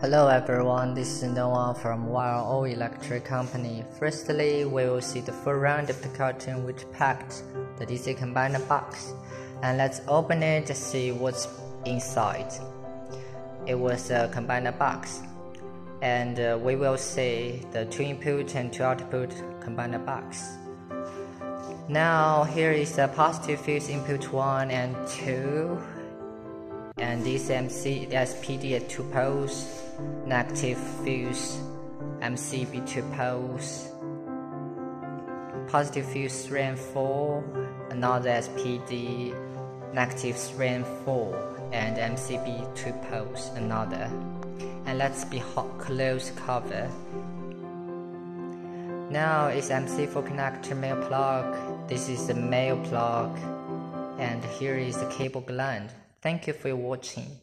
Hello everyone, this is Noah from YRO Electric Company. Firstly, we will see the full round of the carton which packed the DC combiner box. And let's open it to see what's inside. It was a combiner box. And uh, we will see the 2 input and 2 output combiner box. Now here is the positive fuse input 1 and 2 and this MC SPD at 2 poles negative fuse MCB 2 poles positive fuse 3 and 4 another SPD negative 3 and 4 and MCB 2 poles another. And let's be hot close cover. Now is MC4 connector male plug. This is the male plug. And here is the cable gland. Thank you for watching